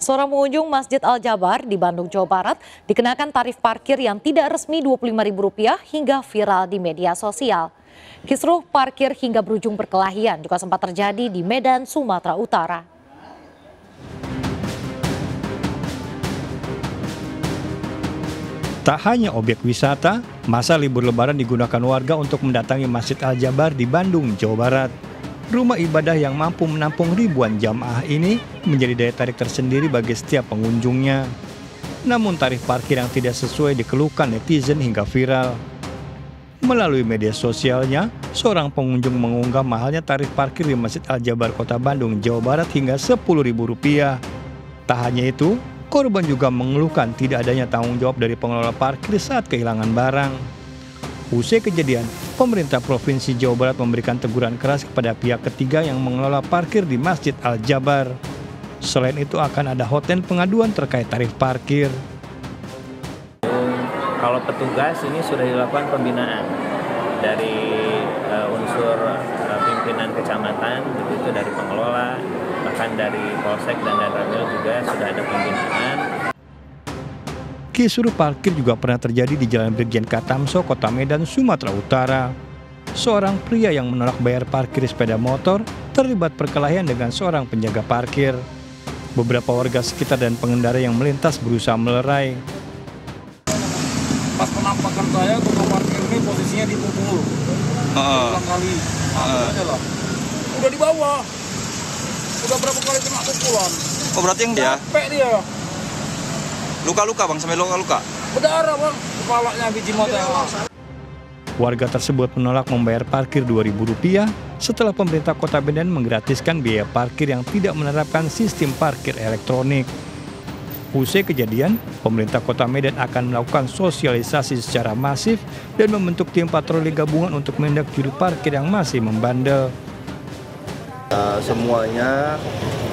Seorang pengunjung Masjid Al-Jabar di Bandung, Jawa Barat dikenakan tarif parkir yang tidak resmi Rp25.000 hingga viral di media sosial. Kisruh parkir hingga berujung perkelahian juga sempat terjadi di Medan, Sumatera Utara. Tak hanya objek wisata, masa libur lebaran digunakan warga untuk mendatangi Masjid Al-Jabar di Bandung, Jawa Barat. Rumah ibadah yang mampu menampung ribuan jamaah ini menjadi daya tarik tersendiri bagi setiap pengunjungnya. Namun tarif parkir yang tidak sesuai dikeluhkan netizen hingga viral. Melalui media sosialnya, seorang pengunjung mengunggah mahalnya tarif parkir di Masjid Al-Jabar Kota Bandung, Jawa Barat hingga Rp10.000. Tak hanya itu, korban juga mengeluhkan tidak adanya tanggung jawab dari pengelola parkir saat kehilangan barang. Usai kejadian, pemerintah Provinsi Jawa Barat memberikan teguran keras kepada pihak ketiga yang mengelola parkir di Masjid Al-Jabar. Selain itu akan ada hotline pengaduan terkait tarif parkir. Kalau petugas ini sudah dilakukan pembinaan dari uh, unsur uh, pimpinan kecamatan, begitu dari pengelola, bahkan dari polsek dan danramil juga sudah ada pembinaan Kisruh parkir juga pernah terjadi di Jalan Brigjen Katamso, Kota Medan, Sumatera Utara. Seorang pria yang menolak bayar parkir sepeda motor terlibat perkelahian dengan seorang penjaga parkir. Beberapa warga sekitar dan pengendara yang melintas berusaha melerai. Pas penampakan saya, tukang parkir ini posisinya dipukul. Uh, kali. uh, aja lah. Udah dibawa. Udah berapa kali kena pukulan. Oh berarti yang dia? Capek dia. Luka-luka bang, sampai luka-luka? Berdarah bang, kepalanya biji mata Warga tersebut menolak membayar parkir Rp2.000 setelah pemerintah kota Medan menggratiskan biaya parkir yang tidak menerapkan sistem parkir elektronik. Usai kejadian, pemerintah kota Medan akan melakukan sosialisasi secara masif dan membentuk tim patroli gabungan untuk menindak juru parkir yang masih membandel. Uh, semuanya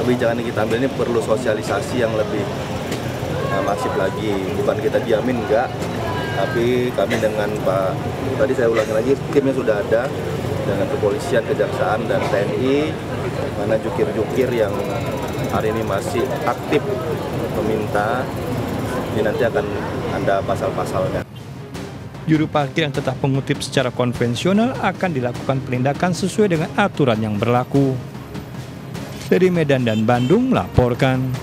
kebijakan yang kita ambil ini perlu sosialisasi yang lebih masif lagi bukan kita diamin enggak tapi kami dengan Pak tadi saya ulangi lagi timnya sudah ada dengan kepolisian, kejaksaan dan TNI mana jukir-jukir yang hari ini masih aktif meminta ini nanti akan ada pasal-pasalnya. Juru parkir yang tetap mengutip secara konvensional akan dilakukan penindakan sesuai dengan aturan yang berlaku. Dari Medan dan Bandung melaporkan.